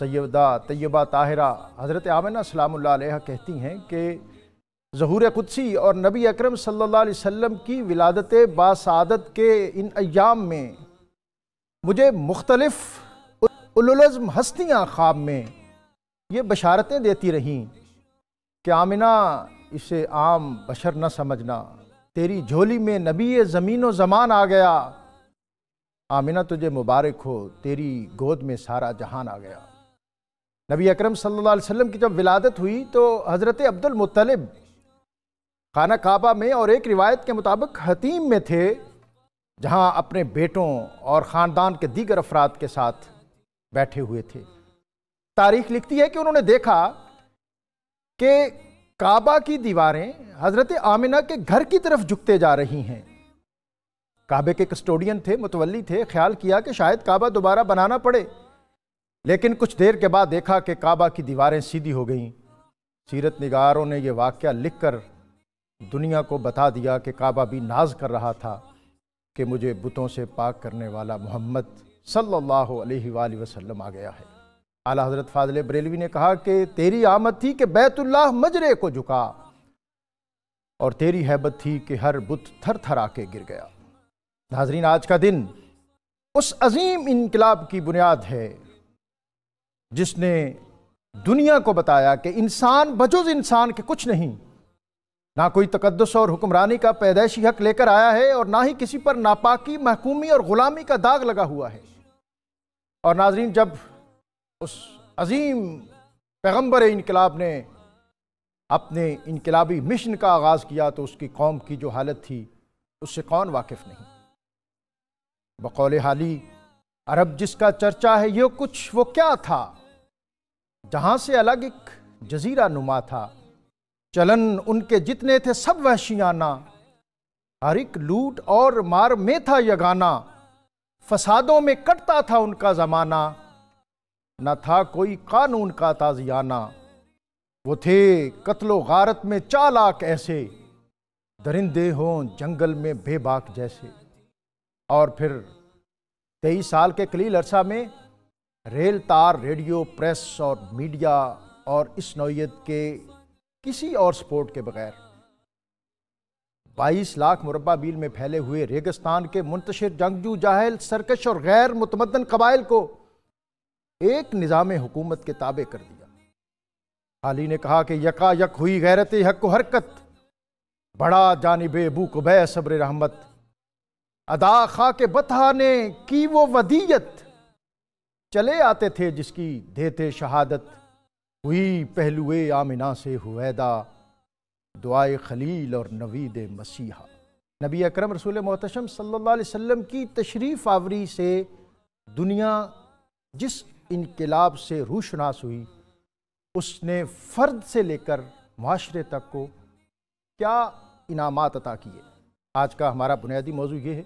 سیدہ طیبہ طاہرہ حضرت آمنہ سلام اللہ علیہ کہتی ہیں کہ ظہور قدسی اور نبی اکرم صلی اللہ علیہ وسلم کی ولادت باسعادت کے ان ایام میں مجھے مختلف الالزم ہستیاں خواب میں یہ بشارتیں دیتی رہیں کہ آمنہ اسے عام بشر نہ سمجھنا، تیری جھولی میں نبی زمین و زمان آ گیا۔ آمنہ تجھے مبارک ہو، تیری گود میں سارا جہان آ گیا۔ نبی اکرم صلی اللہ علیہ وسلم کی جب ولادت ہوئی تو حضرت عبد المطلب خانہ کعبہ میں اور ایک روایت کے مطابق حتیم میں تھے، جہاں اپنے بیٹوں اور خاندان کے دیگر افراد کے ساتھ بیٹھے ہوئے تھے۔ تاریخ لکھتی ہے کہ انہوں نے دیکھا کہ کعبہ کی دیواریں حضرت آمنہ کے گھر کی طرف جھکتے جا رہی ہیں۔ کعبے کے کسٹوڈین تھے، متولی تھے، خیال کیا کہ شاید کعبہ دوبارہ بنانا پڑے۔ لیکن کچھ دیر کے بعد دیکھا کہ کعبہ کی دیواریں سیدھی ہو گئیں۔ سیرت نگاروں نے یہ واقعہ لکھ کر دنیا کو بتا دیا کہ کعبہ بھی ناز کر رہا تھا کہ مجھے بتوں سے پاک کرنے والا محمد صلی اللہ علیہ وآلہ وسلم آ گیا ہے۔ اعلیٰ حضرت فاضل بریلوی نے کہا کہ تیری آمد تھی کہ بیت اللہ مجرے کو جھکا اور تیری حیبت تھی کہ ہر بت تھر تھر آ کے گر گیا۔ ناظرین، آج کا دن اس عظیم انقلاب کی بنیاد ہے۔ جس نے دنیا کو بتایا کہ انسان بجوز انسان کے کچھ نہیں، نہ کوئی تقدس اور حکمرانی کا پیدائشی حق لے کر آیا ہے اور نہ ہی کسی پر ناپاکی، محکومی اور غلامی کا داغ لگا ہوا ہے۔ اور ناظرین، جب اس عظیم پیغمبر انقلاب نے اپنے انقلابی مشن کا آغاز کیا تو اس کی قوم کی جو حالت تھی، اس سے کون واقف نہیں؟ بقول حالی، عرب جس کا چرچا ہے، یہ کچھ وہ کیا تھا؟ جہاں سے الگ ایک جزیرہ نما تھا۔ چلن ان کے جتنے تھے سب وحشیانہ۔ ہر ایک لوٹ اور مار میں تھا یگانا فسادوں میں کٹتا تھا ان کا زمانہ۔ نہ تھا کوئی قانون کا تازیانہ۔ وہ تھے قتل و غارت میں چالاک ایسے۔ درندے ہوں جنگل میں بے باک جیسے۔ اور پھر تیئیس سال کے قلیل عرصہ میں ریل تار ریڈیو، پریس اور میڈیا اور اس نوعیت کے کسی اور سپورٹ کے بغیر۔ بائیس لاکھ مربع بیل میں پھیلے ہوئے ریگستان کے منتشر جنگجو جاہل، سرکش اور غیر متمدن قبائل کو ایک نظام حکومت کے تابع کر دیا۔ حالی نے کہا کہ یکا یک ہوئی غیرت حق و حرکت، بڑا جانب ابو کبہ صبر رحمت۔ ادا خاک کے بتہ نے کی وہ ودیت چلے آتے تھے جس کی دیتے شہادت ہوئی پہلوے آمنہ سے ہویدہ دعائے خلیل اور نوید مسیحہ نبی اکرم رسول محتشم صلی اللہ علیہ وسلم کی تشریف آوری سے دنیا جس انقلاب سے روشناس ہوئی، اس نے فرد سے لے کر معاشرے تک کو کیا انعامات عطا کیے؟ آج کا ہمارا بنیادی موضوع یہ ہے۔